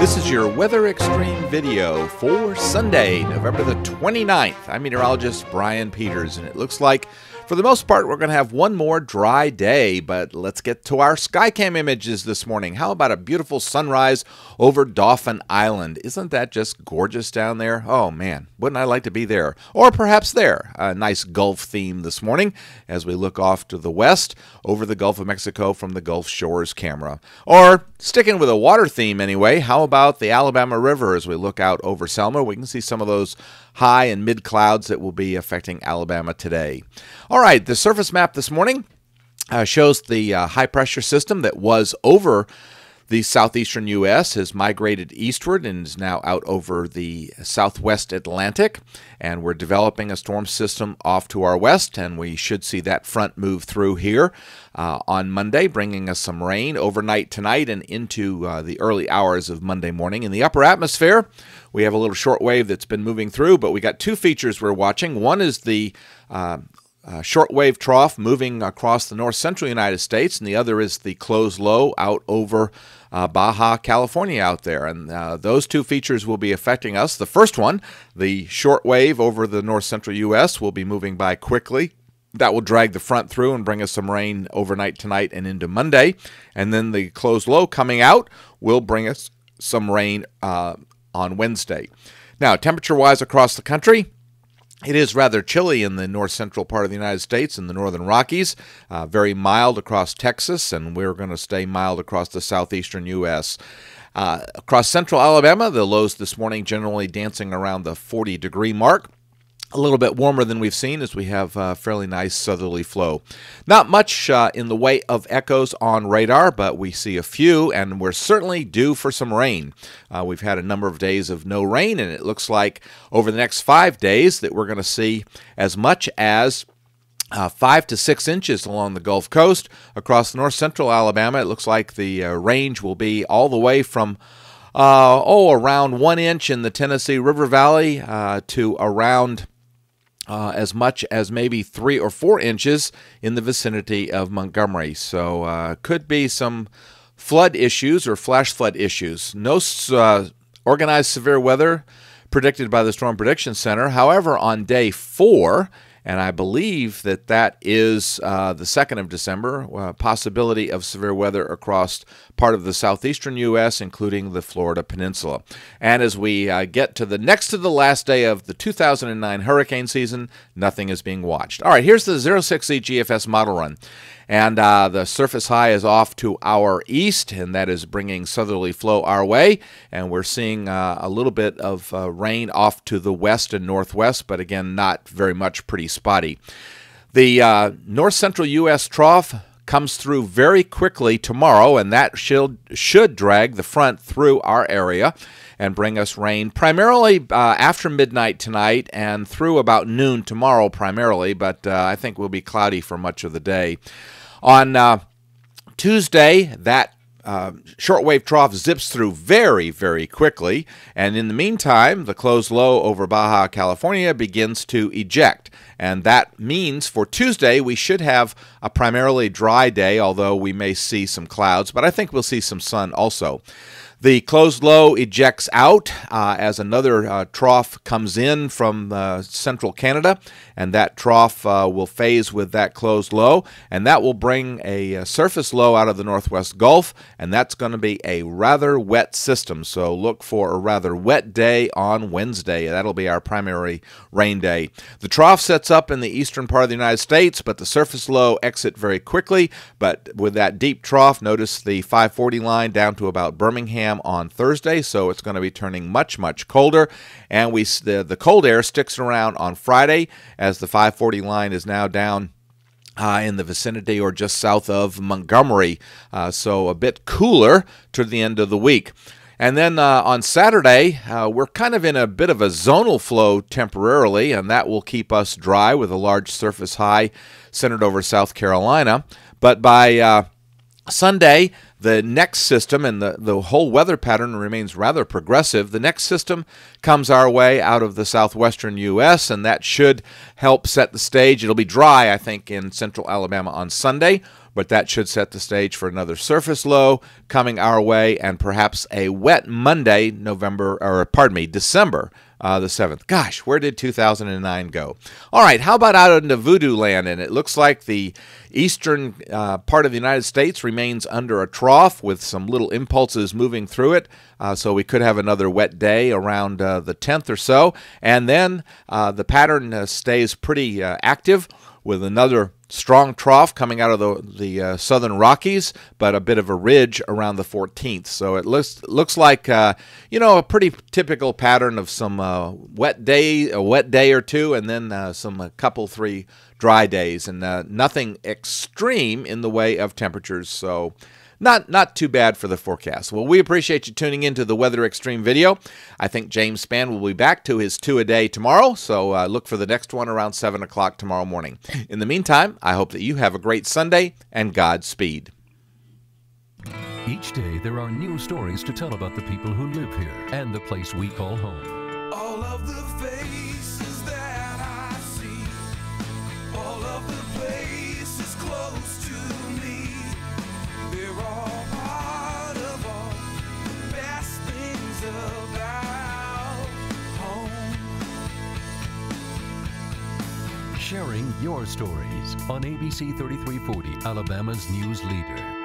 This is your Weather Xtreme video for Sunday, November the 29th. I'm meteorologist Brian Peters, and it looks like for the most part, we're going to have one more dry day, but let's get to our Skycam images this morning. How about a beautiful sunrise over Dauphin Island? Isn't that just gorgeous down there? Oh man, wouldn't I like to be there? Or perhaps there. A nice Gulf theme this morning as we look off to the west over the Gulf of Mexico from the Gulf Shores camera. Or sticking with a water theme anyway, how about the Alabama River as we look out over Selma? We can see some of those high and mid clouds that will be affecting Alabama today. All right, the surface map this morning uh, shows the uh, high pressure system that was over the southeastern U.S. has migrated eastward and is now out over the southwest Atlantic. And we're developing a storm system off to our west, and we should see that front move through here uh, on Monday, bringing us some rain overnight tonight and into uh, the early hours of Monday morning. In the upper atmosphere, we have a little short wave that's been moving through, but we got two features we're watching. One is the uh, uh, shortwave trough moving across the north central United States, and the other is the closed low out over uh, Baja California out there. And uh, those two features will be affecting us. The first one, the shortwave over the north central U.S., will be moving by quickly. That will drag the front through and bring us some rain overnight tonight and into Monday. And then the closed low coming out will bring us some rain uh, on Wednesday. Now, temperature wise across the country, it is rather chilly in the north central part of the United States in the northern Rockies, uh, very mild across Texas, and we're going to stay mild across the southeastern U.S. Uh, across central Alabama, the lows this morning generally dancing around the 40 degree mark a little bit warmer than we've seen as we have a fairly nice southerly flow. Not much uh, in the way of echoes on radar, but we see a few, and we're certainly due for some rain. Uh, we've had a number of days of no rain, and it looks like over the next five days that we're going to see as much as uh, five to six inches along the Gulf Coast. Across north central Alabama, it looks like the uh, range will be all the way from uh, oh, around one inch in the Tennessee River Valley uh, to around uh, as much as maybe three or four inches in the vicinity of Montgomery. So, uh, could be some flood issues or flash flood issues. No uh, organized severe weather predicted by the Storm Prediction Center. However, on day four, and I believe that that is uh, the 2nd of December, uh, possibility of severe weather across part of the southeastern U.S., including the Florida Peninsula. And as we uh, get to the next to the last day of the 2009 hurricane season, nothing is being watched. All right, here's the 06Z GFS model run. And uh, the surface high is off to our east, and that is bringing southerly flow our way. And we're seeing uh, a little bit of uh, rain off to the west and northwest, but again, not very much, pretty spotty. The uh, north central U.S. trough comes through very quickly tomorrow, and that should, should drag the front through our area and bring us rain primarily uh, after midnight tonight and through about noon tomorrow, primarily, but uh, I think we'll be cloudy for much of the day. On uh, Tuesday, that uh, shortwave trough zips through very, very quickly, and in the meantime, the closed low over Baja California begins to eject. And that means for Tuesday, we should have a primarily dry day, although we may see some clouds, but I think we'll see some sun also. The closed low ejects out uh, as another uh, trough comes in from uh, central Canada, and that trough uh, will phase with that closed low, and that will bring a, a surface low out of the northwest Gulf, and that's going to be a rather wet system. So look for a rather wet day on Wednesday. That'll be our primary rain day. The trough sets up in the eastern part of the United States, but the surface low exit very quickly. But with that deep trough, notice the 540 line down to about Birmingham on Thursday, so it's going to be turning much, much colder. And we the, the cold air sticks around on Friday as the 540 line is now down uh, in the vicinity or just south of Montgomery, uh, so a bit cooler to the end of the week. And then uh, on Saturday, uh, we're kind of in a bit of a zonal flow temporarily, and that will keep us dry with a large surface high centered over South Carolina. But by uh, Sunday, The next system, and the, the whole weather pattern remains rather progressive, the next system comes our way out of the southwestern U.S., and that should help set the stage. It'll be dry, I think, in central Alabama on Sunday, but that should set the stage for another surface low coming our way and perhaps a wet Monday, November, or pardon me, December uh, the 7th. Gosh, where did 2009 go? All right, how about out into voodoo land? And it looks like the eastern uh, part of the United States remains under a trough with some little impulses moving through it. Uh, so we could have another wet day around uh, the 10th or so. And then uh, the pattern uh, stays pretty active with another strong trough coming out of the the uh, southern Rockies, but a bit of a ridge around the 14th. So it looks looks like uh, you know a pretty typical pattern of some uh, wet day, a wet day or two, and then uh, some a couple three dry days, and uh, nothing extreme in the way of temperatures. So not not too bad for the forecast. Well, we appreciate you tuning into the Weather Xtreme video. I think James Spann will be back to his two a day tomorrow, so uh, look for the next one around 7 o'clock tomorrow morning. In the meantime, I hope that you have a great Sunday and Godspeed. Each day, there are new stories to tell about the people who live here and the place we call home. All of the faces sharing your stories on ABC 3340, Alabama's news leader.